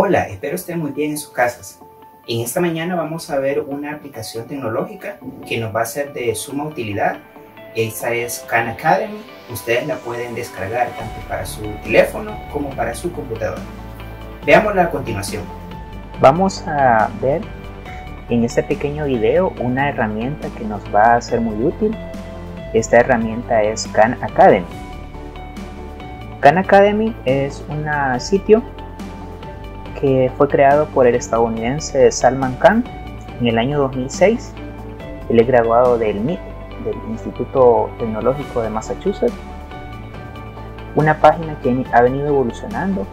Hola, espero estén muy bien en sus casas. En esta mañana vamos a ver una aplicación tecnológica que nos va a ser de suma utilidad. Esta es Khan Academy. Ustedes la pueden descargar tanto para su teléfono como para su computadora. Veámosla a continuación. Vamos a ver en este pequeño video una herramienta que nos va a ser muy útil. Esta herramienta es Khan Academy. Khan Academy es un sitio que fue creado por el estadounidense Salman Khan en el año 2006. Él es graduado del MIT, del Instituto Tecnológico de Massachusetts. Una página que ha venido evolucionando.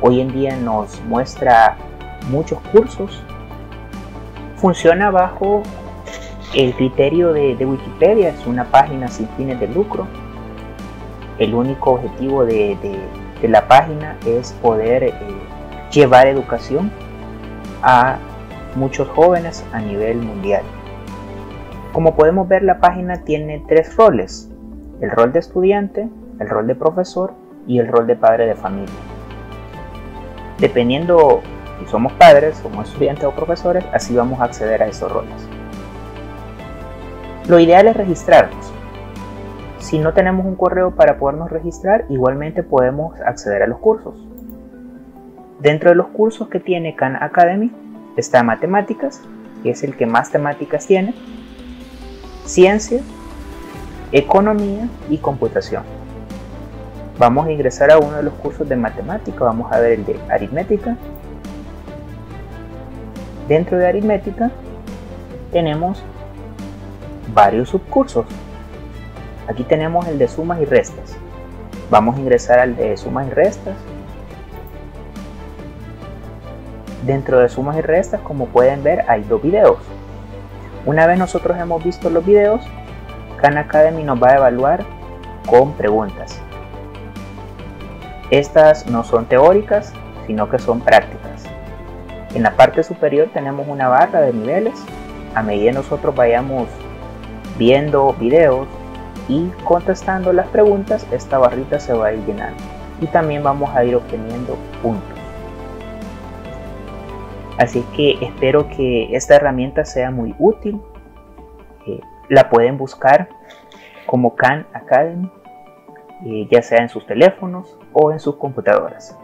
Hoy en día nos muestra muchos cursos. Funciona bajo el criterio de, Wikipedia, es una página sin fines de lucro. El único objetivo de, la página es poder eh, llevar educación a muchos jóvenes a nivel mundial. Como podemos ver, la página tiene tres roles, el rol de estudiante, el rol de profesor y el rol de padre de familia. Dependiendo si somos padres, somos estudiantes o profesores, así vamos a acceder a esos roles. Lo ideal es registrarnos. Si no tenemos un correo para podernos registrar, igualmente podemos acceder a los cursos. Dentro de los cursos que tiene Khan Academy está matemáticas, que es el que más temáticas tiene, ciencia, economía y computación. Vamos a ingresar a uno de los cursos de matemática, vamos a ver el de aritmética. Dentro de aritmética tenemos varios subcursos. Aquí tenemos el de sumas y restas. Vamos a ingresar al de sumas y restas Dentro de sumas y restas, como pueden ver, hay dos videos. Una vez nosotros hemos visto los videos, Khan Academy nos va a evaluar con preguntas. Estas no son teóricas, sino que son prácticas. En la parte superior tenemos una barra de niveles. A medida que nosotros vayamos viendo videos y contestando las preguntas, esta barrita se va a ir llenando. Y también vamos a ir obteniendo puntos. Así que espero que esta herramienta sea muy útil. Eh, la pueden buscar como Khan Academy, eh, ya sea en sus teléfonos o en sus computadoras.